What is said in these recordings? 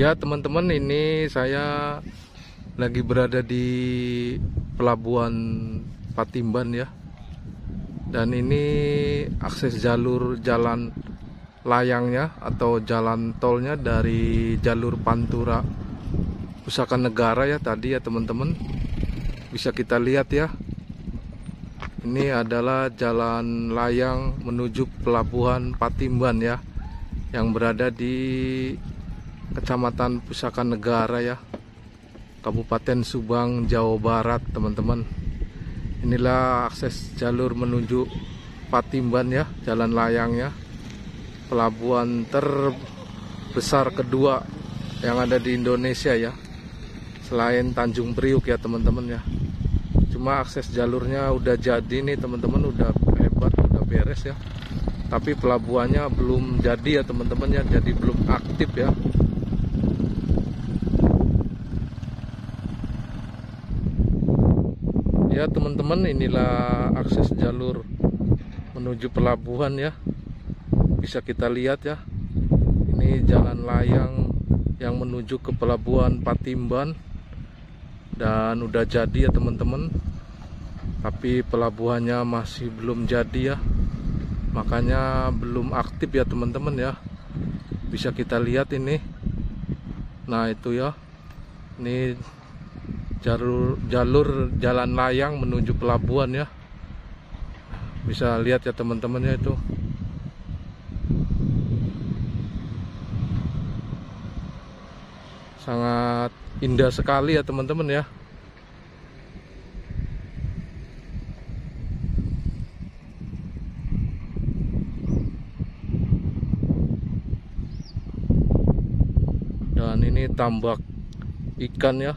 Ya teman-teman ini saya lagi berada di pelabuhan Patimban ya. Dan ini akses jalur jalan layangnya atau jalan tolnya dari jalur Pantura Pusaka Negara ya tadi ya teman-teman. Bisa kita lihat ya. Ini adalah jalan layang menuju pelabuhan Patimban ya Yang berada di Kecamatan Pusaka Negara ya. Kabupaten Subang Jawa Barat teman-teman. Inilah akses jalur menuju Patimban ya jalan layangnya pelabuhan terbesar kedua yang ada di Indonesia ya. Selain Tanjung Priuk ya teman-teman ya. Cuma akses jalurnya udah jadi nih teman-teman. Udah hebat udah beres ya. Tapi pelabuhannya belum jadi ya teman-teman ya. Jadi belum aktif ya ya teman-teman inilah akses jalur menuju pelabuhan ya. Bisa kita lihat ya ini jalan layang yang menuju ke pelabuhan Patimban. Dan udah jadi ya teman-teman. Tapi pelabuhannya masih belum jadi ya. Makanya belum aktif ya teman-teman ya. Bisa kita lihat ini. Nah itu ya. Ini jalur jalur jalan layang menuju pelabuhan ya. Bisa lihat ya teman-temannya itu. Sangat indah sekali ya teman-teman ya. Dan ini tambak ikan ya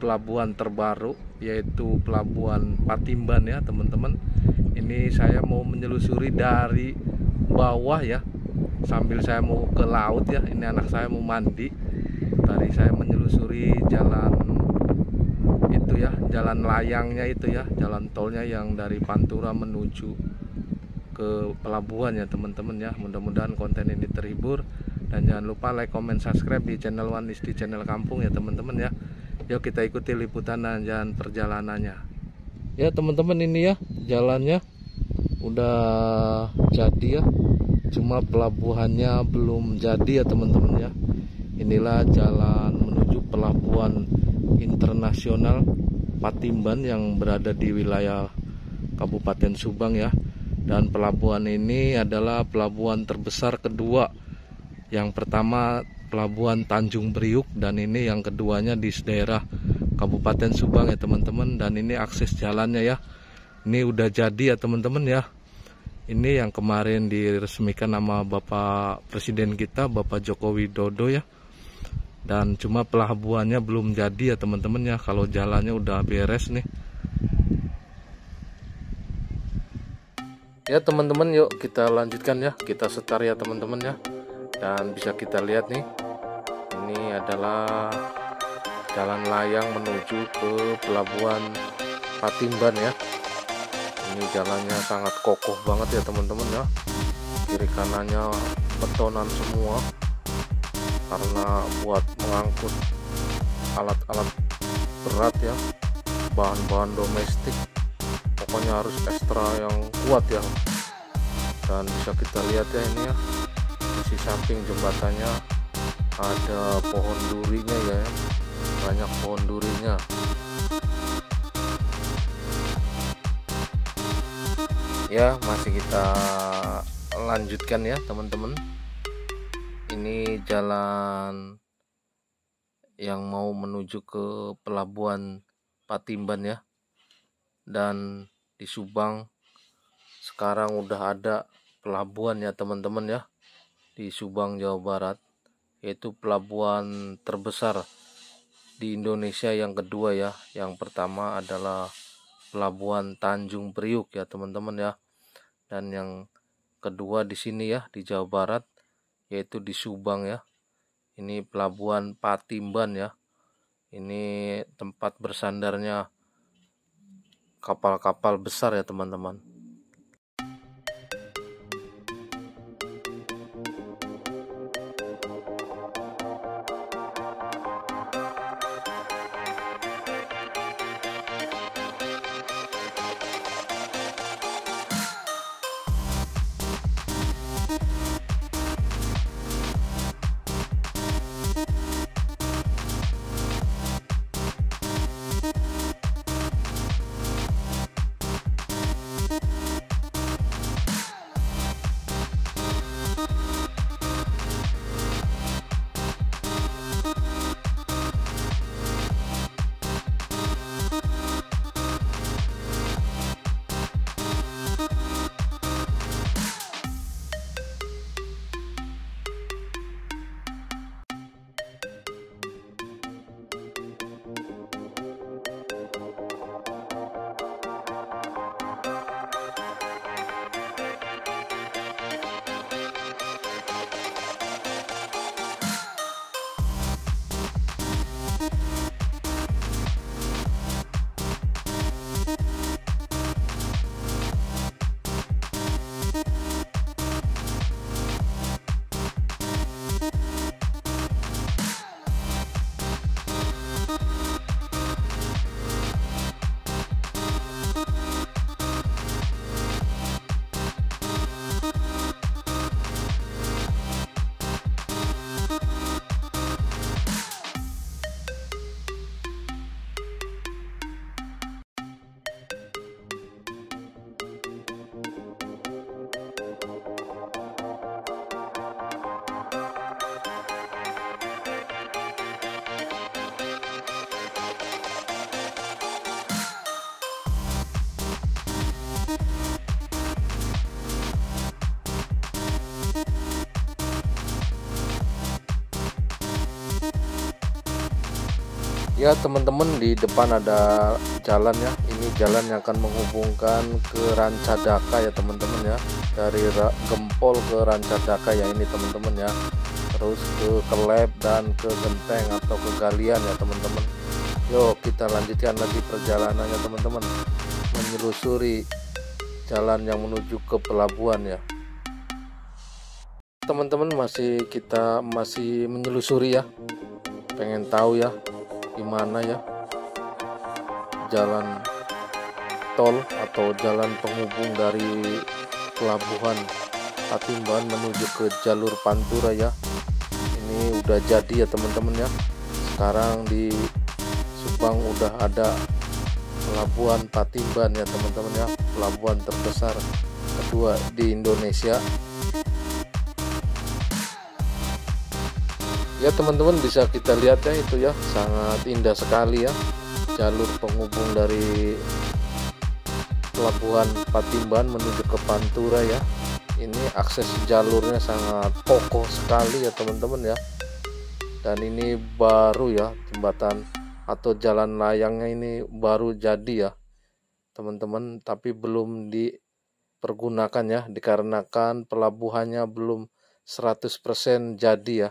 Pelabuhan terbaru Yaitu pelabuhan Patimban ya teman-teman. Ini saya mau menyelusuri dari bawah ya Sambil saya mau ke laut ya. Ini anak saya mau mandi. Tadi saya menyelusuri jalan itu ya jalan layangnya itu ya jalan tolnya yang dari Pantura menuju ke pelabuhan ya teman-teman ya. Mudah-mudahan konten ini terhibur. Dan jangan lupa like comment subscribe di channel One di channel kampung ya teman-teman ya yuk kita ikuti liputan dan jalan perjalanannya. Ya teman-teman ini ya jalannya. Udah jadi ya. Cuma pelabuhannya belum jadi ya teman-teman ya. Inilah jalan menuju pelabuhan internasional Patimban yang berada di wilayah Kabupaten Subang ya. Dan pelabuhan ini adalah pelabuhan terbesar kedua. Yang pertama pelabuhan Tanjung Priuk dan ini yang keduanya di daerah Kabupaten Subang ya teman-teman. Dan ini akses jalannya ya. Ini udah jadi ya teman-teman ya. Ini yang kemarin diresmikan nama Bapak Presiden kita Bapak Joko Widodo ya. Dan cuma pelabuhannya belum jadi ya teman-teman ya. Kalau jalannya udah beres nih. Ya teman-teman yuk kita lanjutkan ya. Kita setar ya teman-teman ya dan bisa kita lihat nih ini adalah jalan layang menuju ke pelabuhan Patimban ya. Ini jalannya sangat kokoh banget ya teman-teman ya. Kiri kanannya betonan semua. Karena buat mengangkut alat-alat berat ya bahan-bahan domestik. Pokoknya harus ekstra yang kuat ya. Dan bisa kita lihat ya ini ya di samping jembatannya ada pohon durinya ya. Banyak pohon durinya. Ya masih kita lanjutkan ya teman-teman. Ini jalan yang mau menuju ke pelabuhan Patimban ya. Dan di Subang sekarang udah ada pelabuhan ya teman-teman ya di Subang, Jawa Barat, yaitu pelabuhan terbesar di Indonesia yang kedua ya. Yang pertama adalah pelabuhan Tanjung Priuk ya teman-teman ya. Dan yang kedua di sini ya di Jawa Barat yaitu di Subang ya. Ini pelabuhan Patimban ya. Ini tempat bersandarnya kapal-kapal besar ya teman-teman. Ya teman-teman di depan ada jalan ya. Ini jalan yang akan menghubungkan ke Rancadaka ya teman-teman ya. Dari Gempol ke Rancadaka ya ini teman-teman ya. Terus ke Keleb dan ke Genteng atau ke Galian ya teman-teman. Yuk kita lanjutkan lagi perjalanannya teman-teman. Menyelusuri jalan yang menuju ke pelabuhan ya. Teman-teman masih kita masih menyelusuri ya. Pengen tahu ya gimana ya? Jalan tol atau jalan penghubung dari pelabuhan Patimban menuju ke jalur Pantura ya. Ini udah jadi ya teman-teman ya. Sekarang di Subang udah ada pelabuhan Patimban ya teman-teman ya. Pelabuhan terbesar kedua di Indonesia ya teman-teman bisa kita lihat ya itu ya. Sangat indah sekali ya jalur penghubung dari pelabuhan Patimban menuju ke Pantura ya. Ini akses jalurnya sangat kokoh sekali ya teman-teman ya. Dan ini baru ya jembatan atau jalan layangnya ini baru jadi ya teman-teman. Tapi belum dipergunakan ya dikarenakan pelabuhannya belum 100% jadi ya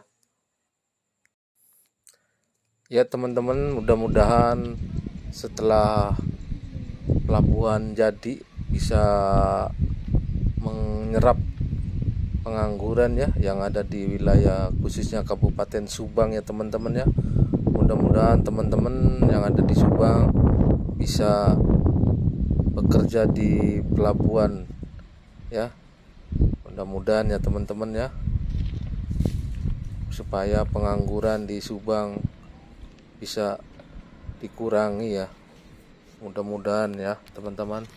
ya teman-teman mudah-mudahan setelah pelabuhan jadi bisa menyerap pengangguran ya yang ada di wilayah khususnya Kabupaten Subang ya teman-teman ya. Mudah-mudahan teman-teman yang ada di Subang bisa bekerja di pelabuhan ya. Mudah-mudahan ya teman-teman ya supaya pengangguran di Subang bisa dikurangi ya. Mudah-mudahan ya teman-teman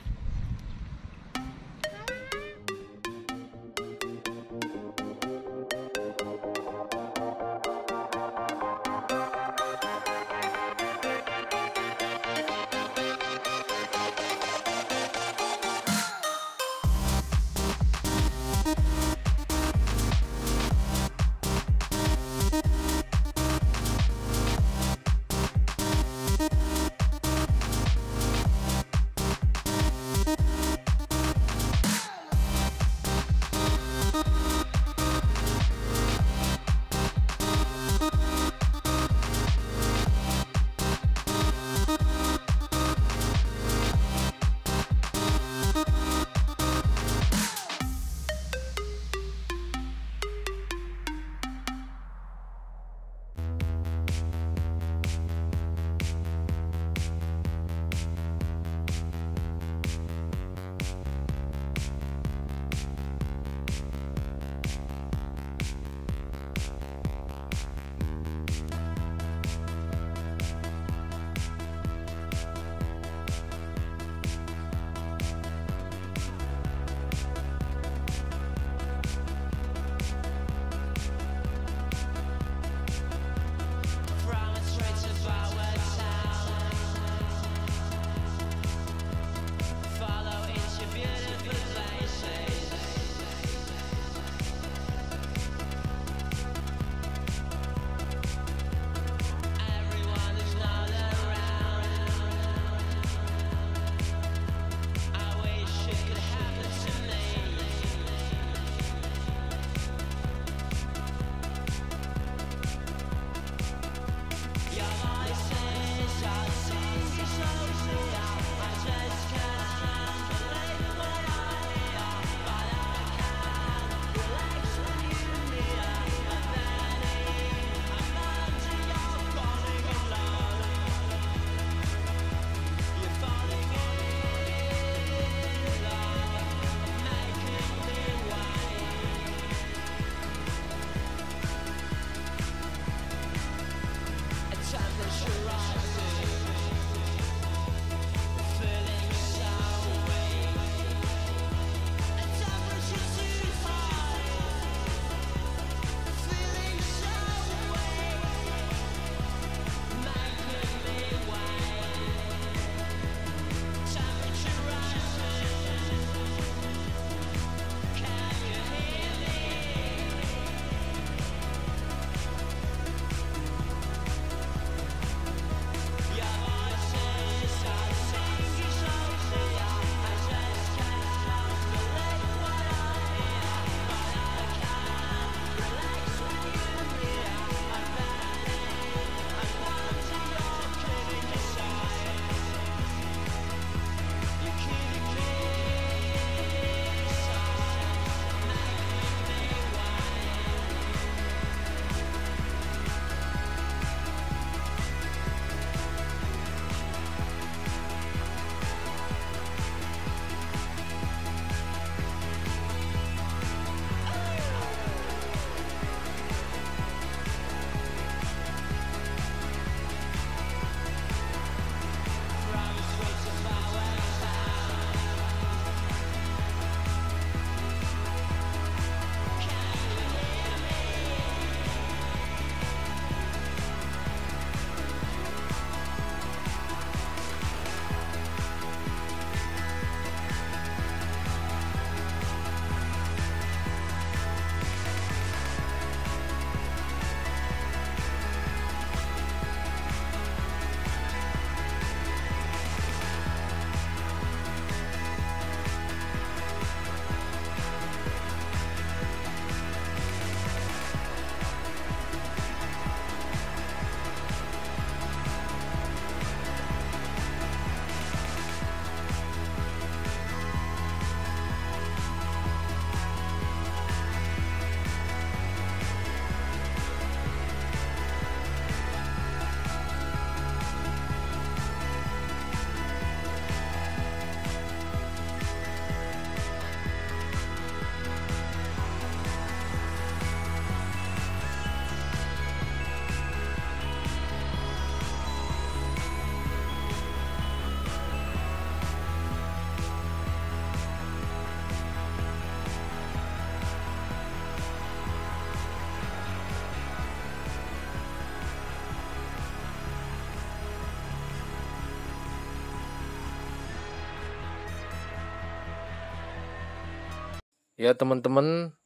Ya teman-teman,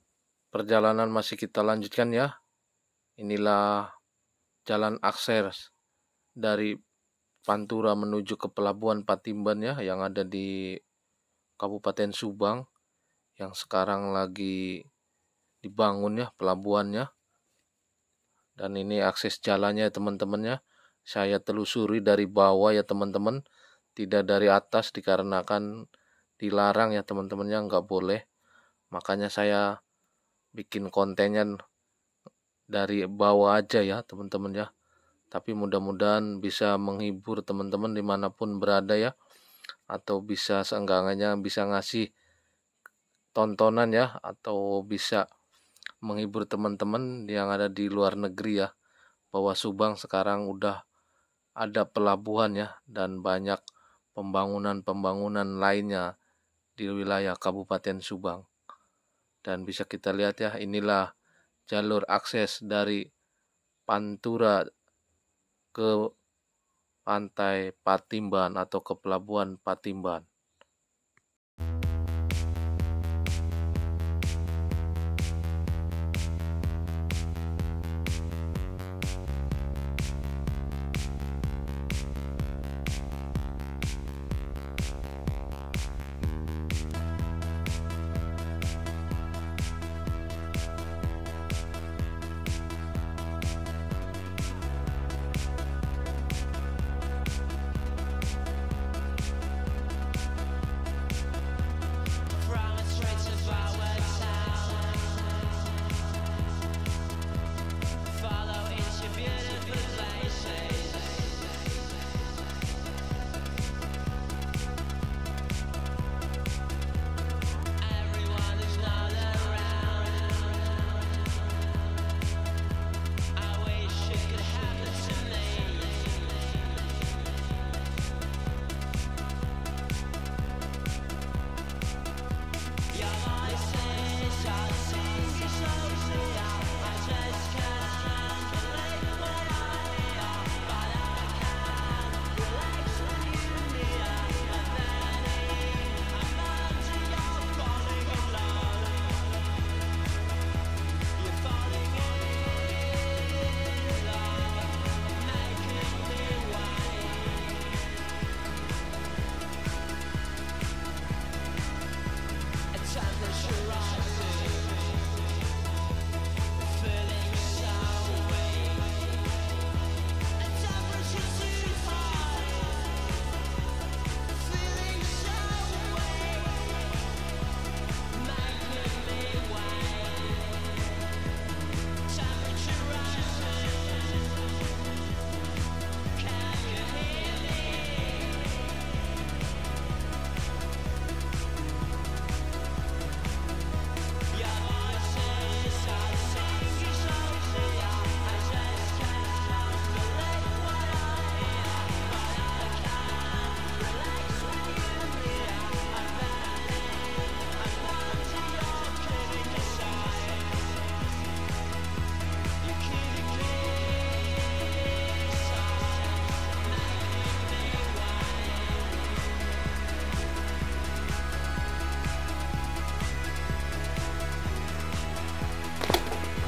perjalanan masih kita lanjutkan ya. Inilah jalan akses dari Pantura menuju ke Pelabuhan Patimban ya yang ada di Kabupaten Subang yang sekarang lagi dibangun ya pelabuhannya. Dan ini akses jalannya teman-teman ya. Saya telusuri dari bawah ya teman-teman, tidak dari atas dikarenakan dilarang ya teman-teman ya nggak boleh. Makanya saya bikin kontennya dari bawah aja ya teman-teman ya. Tapi mudah-mudahan bisa menghibur teman-teman di mana pun berada ya. Atau bisa seenggaknya bisa ngasih tontonan ya atau bisa menghibur teman-teman yang ada di luar negeri ya. Bahwa Subang sekarang udah ada pelabuhan ya dan banyak pembangunan-pembangunan lainnya di wilayah Kabupaten Subang dan bisa kita lihat ya inilah jalur akses dari Pantura ke pantai Patimban atau ke pelabuhan Patimban.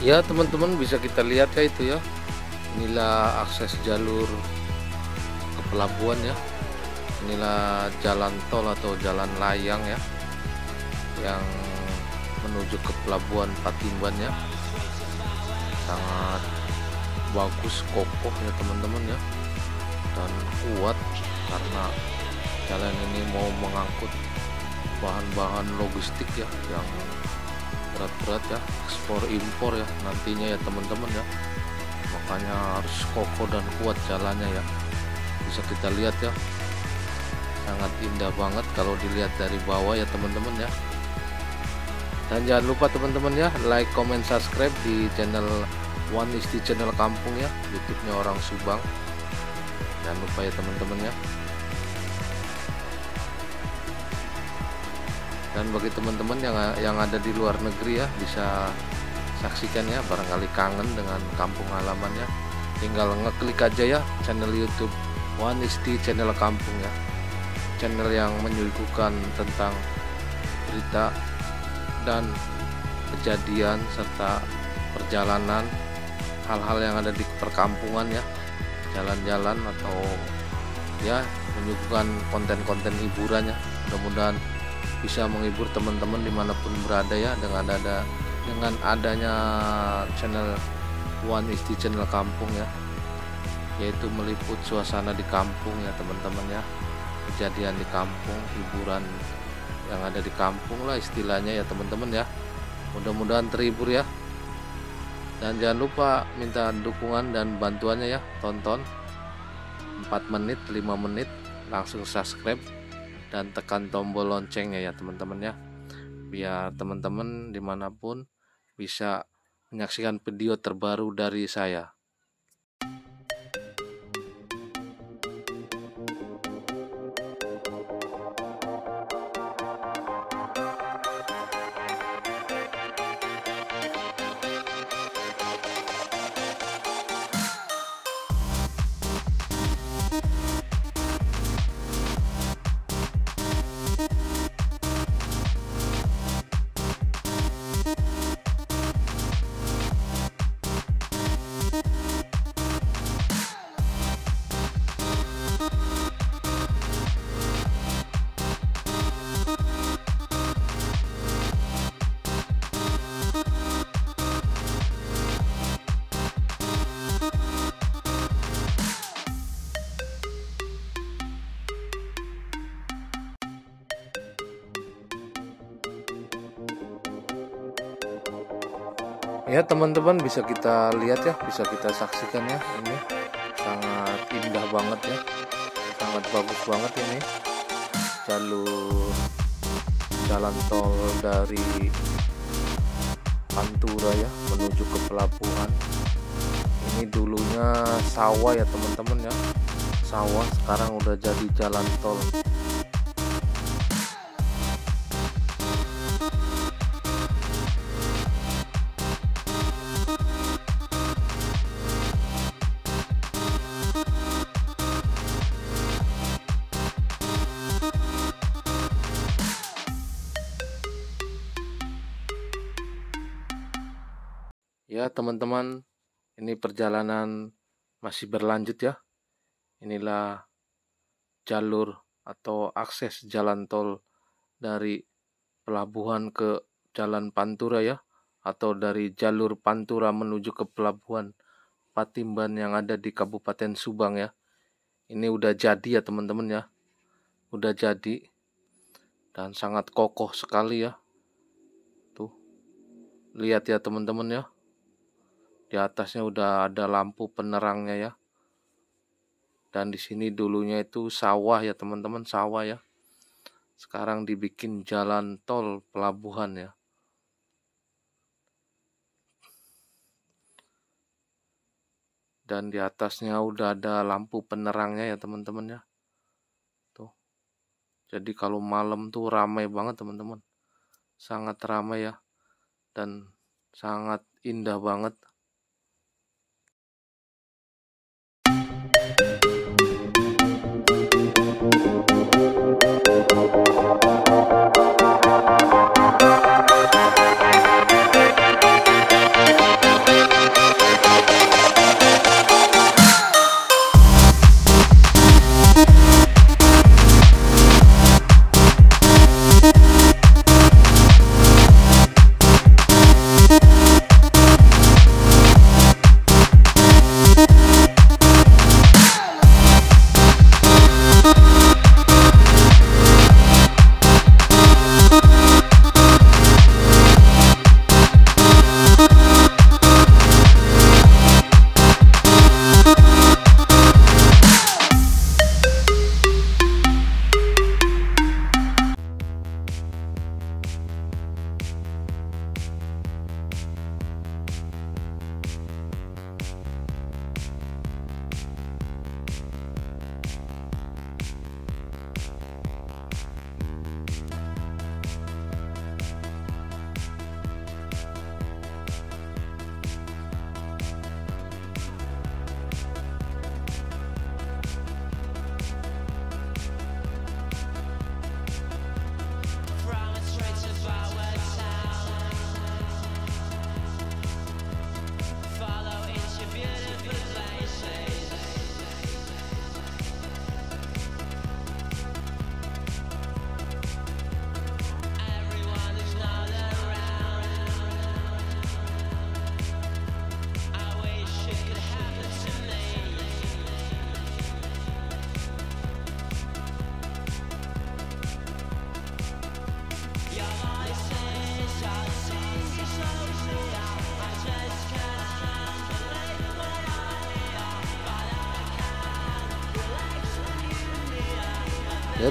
Ya teman-teman bisa kita lihat ya itu ya. Inilah akses jalur ke pelabuhan ya. Inilah jalan tol atau jalan layang ya yang menuju ke pelabuhan Patimban ya. Sangat bagus kokoh ya teman-teman ya. Dan kuat karena jalan ini mau mengangkut bahan-bahan logistik ya yang berat-berat ya ekspor impor ya nantinya ya teman-teman ya. Makanya harus kokoh dan kuat jalannya ya. Bisa kita lihat ya sangat indah banget kalau dilihat dari bawah ya teman-teman ya. Dan jangan lupa teman-teman ya like comment subscribe di channel One is di channel kampung ya youtube-nya orang Subang. Jangan lupa ya teman-teman ya dan bagi teman-teman yang yang ada di luar negeri ya bisa saksikan ya barangkali kangen dengan kampung halamannya. Tinggal ngeklik aja ya channel YouTube di channel kampung ya. Channel yang menyuguhkan tentang berita dan kejadian serta perjalanan hal-hal yang ada di perkampungan ya. Jalan-jalan atau ya menyuguhkan konten-konten hiburan ya. Mudah-mudahan bisa menghibur teman-teman di mana pun berada ya dengan ada dengan adanya channel One is channel kampung ya. Yaitu meliput suasana di kampung ya teman-teman ya. Kejadian di kampung hiburan yang ada di kampung lah istilahnya ya teman-teman ya. Mudah-mudahan terhibur ya. Dan jangan lupa minta dukungan dan bantuannya ya tonton. 4 menit 5 menit langsung subscribe dan tekan tombol loncengnya ya teman-teman ya. Biar teman-teman di mana pun bisa menyaksikan video terbaru dari saya teman-teman bisa kita lihat ya bisa kita saksikan ya ini sangat indah banget ya sangat bagus banget ini. Jalur jalan tol dari Pantura ya menuju ke pelabuhan. Ini dulunya sawah ya teman-teman ya. Sawah sekarang udah jadi jalan tol teman-teman ini perjalanan masih berlanjut ya. Inilah jalur atau akses jalan tol dari pelabuhan ke jalan Pantura ya atau dari jalur Pantura menuju ke pelabuhan Patimban yang ada di Kabupaten Subang ya. Ini udah jadi ya teman-teman ya. Udah jadi dan sangat kokoh sekali ya. Tuh lihat ya teman-teman ya di atasnya udah ada lampu penerangnya ya. Dan di sini dulunya itu sawah ya teman-teman sawah ya. Sekarang dibikin jalan tol pelabuhan ya. Dan di atasnya udah ada lampu penerangnya ya teman-teman ya. Tuh. Jadi kalau malam tuh ramai banget teman-teman. Sangat ramai ya. Dan sangat indah banget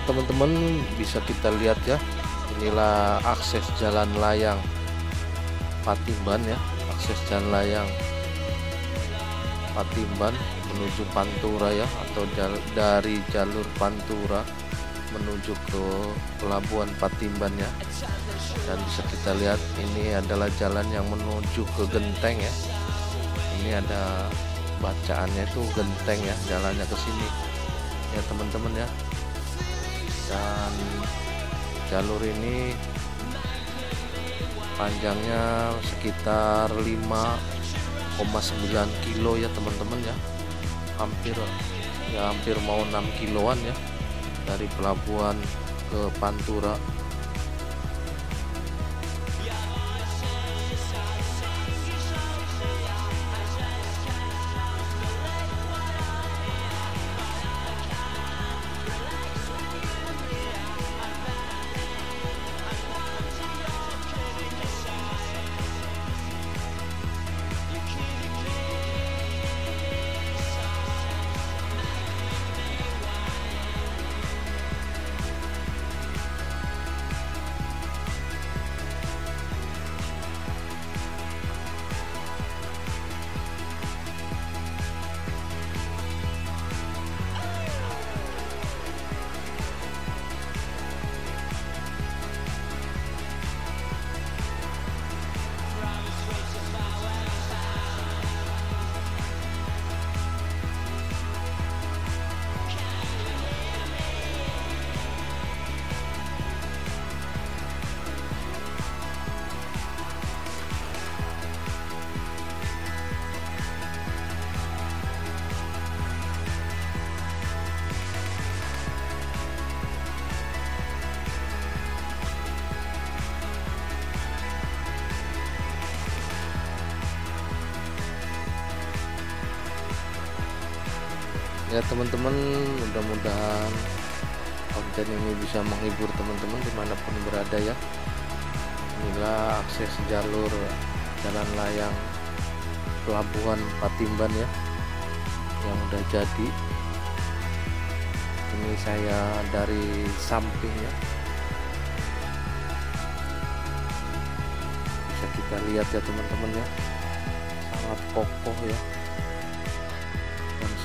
teman-teman bisa kita lihat ya inilah akses jalan layang Patimban ya akses jalan layang Patimban menuju Pantura ya atau jal dari jalur Pantura menuju ke pelabuhan Patimban ya. Dan bisa kita lihat ini adalah jalan yang menuju ke Genteng ya. Ini ada bacaannya itu Genteng ya jalannya ke sini. Ya teman-teman ya dan jalur ini panjangnya sekitar 5,9 kilo ya teman-teman ya. Hampir ya hampir mau 6 kiloan ya dari pelabuhan ke Pantura ya teman-teman mudah-mudahan konten ini bisa menghibur teman-teman di mana pun berada ya. Inilah akses jalur jalan layang pelabuhan Patimban ya yang udah jadi. Ini saya dari samping ya bisa kita lihat ya teman-teman ya. Sangat kokoh ya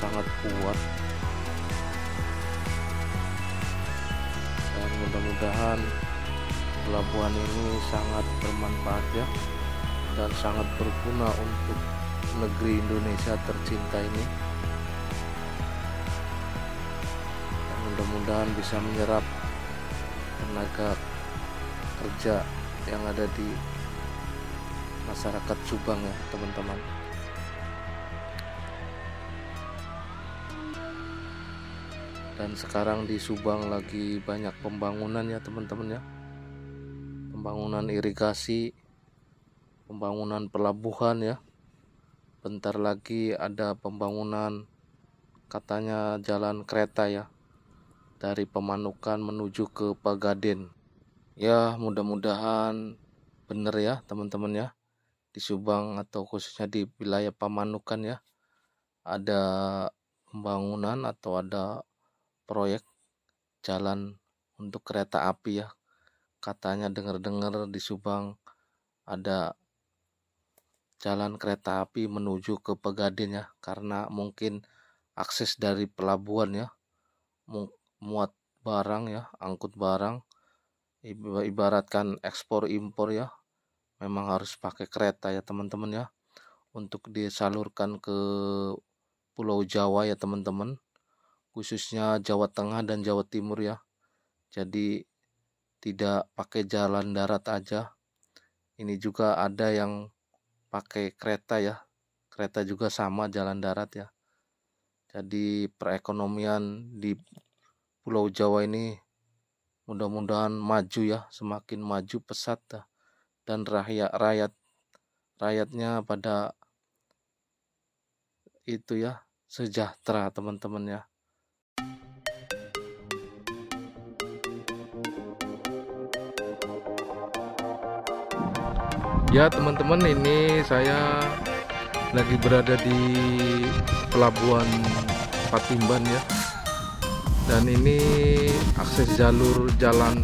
sangat kuat. Dan mudah-mudahan pelabuhan ini sangat bermanfaat ya dan sangat berguna untuk negeri Indonesia tercinta ini. Dan mudah-mudahan bisa menyerap tenaga kerja yang ada di masyarakat Subang ya teman-teman dan sekarang di Subang lagi banyak pembangunan ya teman-teman ya. Pembangunan irigasi pembangunan pelabuhan ya. Bentar lagi ada pembangunan katanya jalan kereta ya dari Pemanukan menuju ke Pagaden ya mudah-mudahan bener ya teman-teman ya. Di Subang atau khususnya di wilayah Pamanukan ya ada pembangunan atau ada proyek jalan untuk kereta api ya. Katanya dengar-dengar di Subang ada jalan kereta api menuju ke Pegadin ya karena mungkin akses dari pelabuhan ya muat barang ya angkut barang ibaratkan ekspor impor ya memang harus pakai kereta ya teman-teman ya. Untuk disalurkan ke Pulau Jawa ya teman-teman khususnya Jawa Tengah dan Jawa Timur ya. Jadi tidak pakai jalan darat aja. Ini juga ada yang pakai kereta ya. Kereta juga sama jalan darat ya. Jadi perekonomian di Pulau Jawa ini mudah-mudahan maju ya, semakin maju pesat dah. dan rakyat rakyat rakyatnya pada itu ya sejahtera teman-teman ya. Ya teman-teman ini saya lagi berada di pelabuhan Patimban ya. Dan ini akses jalur jalan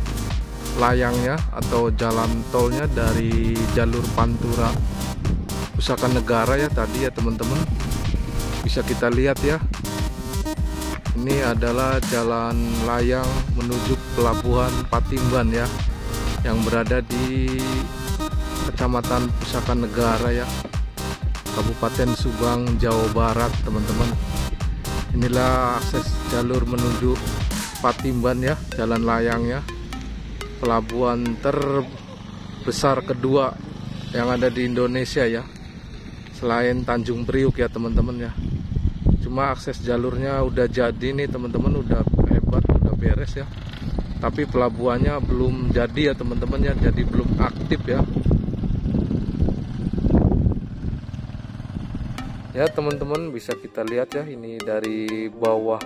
layangnya atau jalan tolnya dari jalur Pantura Pusaka Negara ya tadi ya teman-teman. Bisa kita lihat ya. Ini adalah jalan layang menuju pelabuhan Patimban ya yang berada di Kecamatan Pusaka Negara ya. Kabupaten Subang Jawa Barat teman-teman. Inilah akses jalur menuju Patimban ya jalan layangnya pelabuhan terbesar kedua yang ada di Indonesia ya. Selain Tanjung Priuk ya teman-teman ya. Cuma akses jalurnya udah jadi nih teman-teman. Udah hebat udah beres ya. Tapi pelabuhannya belum jadi ya teman-teman ya. Jadi belum aktif ya ya teman-teman bisa kita lihat ya ini dari bawah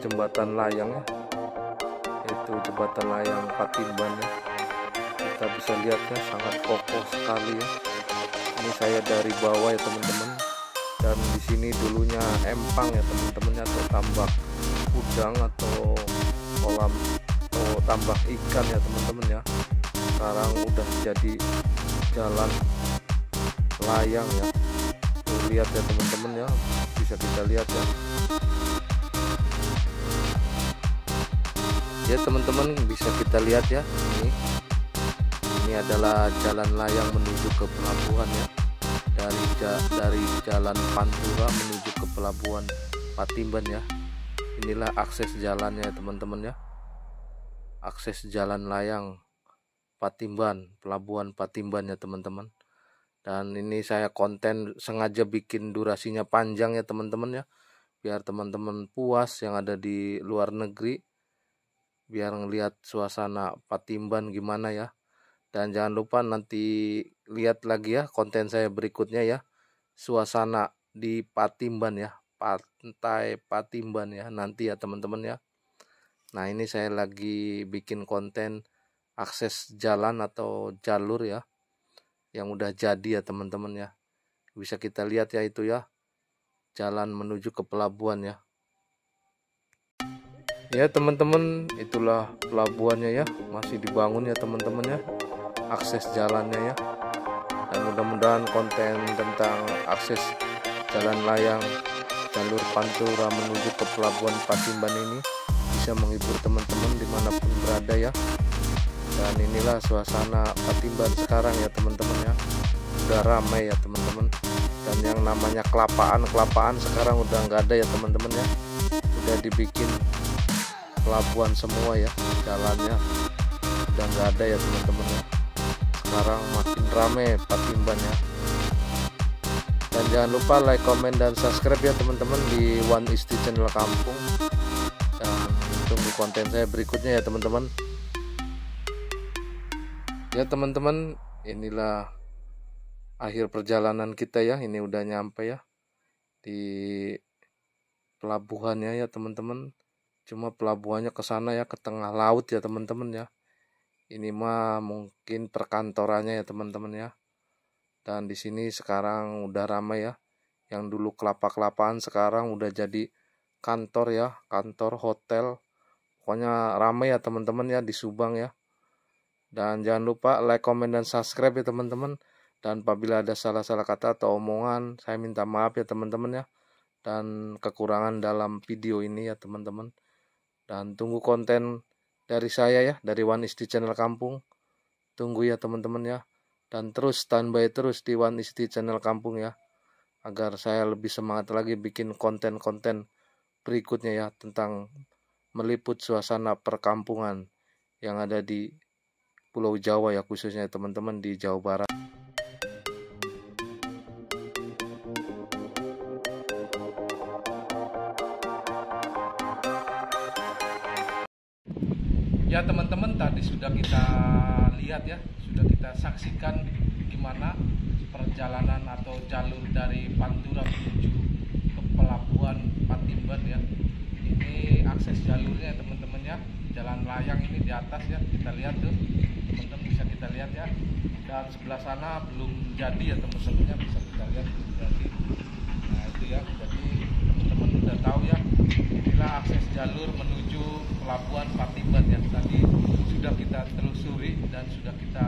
jembatan layang ya. Itu jembatan layang Patimban ya. Kita bisa lihatnya sangat kokoh sekali ya. Ini saya dari bawah ya teman-teman. Dan di sini dulunya empang ya teman-teman ya, atau tambak udang atau kolam atau tambak ikan ya teman-teman ya. Sekarang udah jadi jalan layang ya lihat ya teman-teman ya. Bisa kita lihat ya. Ya teman-teman bisa kita lihat ya. Ini ini adalah jalan layang menuju ke pelabuhan ya. Dari dari jalan Pantura menuju ke pelabuhan Patimban ya. Inilah akses jalannya teman-teman ya. Akses jalan layang Patimban pelabuhan Patimban ya teman-teman dan ini saya konten sengaja bikin durasinya panjang ya teman-teman ya. Biar teman-teman puas yang ada di luar negeri biar ngelihat suasana Patimban gimana ya. Dan jangan lupa nanti lihat lagi ya konten saya berikutnya ya. Suasana di Patimban ya pantai Patimban ya nanti ya teman-teman ya. Nah ini saya lagi bikin konten akses jalan atau jalur ya yang udah jadi ya teman-teman ya. Bisa kita lihat ya itu ya. Jalan menuju ke pelabuhan ya. Ya teman-teman itulah pelabuhannya ya. Masih dibangun ya teman-teman ya. Akses jalannya ya. Dan mudah-mudahan konten tentang akses jalan layang jalur pantura menuju ke pelabuhan Patimban ini bisa menghibur teman-teman di mana pun berada ya dan inilah suasana Patimban sekarang ya teman-teman ya. Udah ramai ya teman-teman. Dan yang namanya kelapaan kelapaan sekarang udah nggak ada ya teman-teman ya. Udah dibikin pelabuhan semua ya jalannya. Udah nggak ada ya teman-teman ya. Sekarang makin ramai Patimban ya. Dan jangan lupa like, comment, dan subscribe ya teman-teman di One Isti Channel Kampung. Dan tunggu konten saya berikutnya ya teman-teman ya teman-teman inilah akhir perjalanan kita ya. Ini udah nyampe ya di pelabuhannya ya teman-teman. Cuma pelabuhannya ke sana ya ke tengah laut ya teman-teman ya. Ini mah mungkin perkantorannya ya teman-teman ya. Dan di sini sekarang udah ramai ya. Yang dulu kelapa-kelapaan sekarang udah jadi kantor ya kantor hotel. Pokoknya ramai ya teman-teman ya di Subang ya dan jangan lupa like, comment, dan subscribe ya teman-teman. Dan apabila ada salah-salah kata atau omongan, saya minta maaf ya teman-teman ya. Dan kekurangan dalam video ini ya teman-teman. Dan tunggu konten dari saya ya, dari One Isti Channel Kampung. Tunggu ya teman-teman ya. Dan terus standby terus di One Isti Channel Kampung ya. Agar saya lebih semangat lagi bikin konten-konten berikutnya ya. Tentang meliput suasana perkampungan yang ada di Pulau Jawa ya khususnya teman-teman di Jawa Barat. Ya teman-teman tadi sudah kita lihat ya, sudah kita saksikan gimana perjalanan atau jalur dari Pantura menuju ke pelabuhan Patimban ya. Ini akses jalurnya teman-teman ya, jalan layang ini di atas ya, kita lihat tuh teman-teman bisa kita lihat ya. Dan sebelah sana belum jadi ya teman-temannya bisa kita lihat belum jadi. Nah itu ya. Jadi teman-teman sudah tahu ya inilah akses jalur menuju pelabuhan Patimban yang tadi sudah kita telusuri dan sudah kita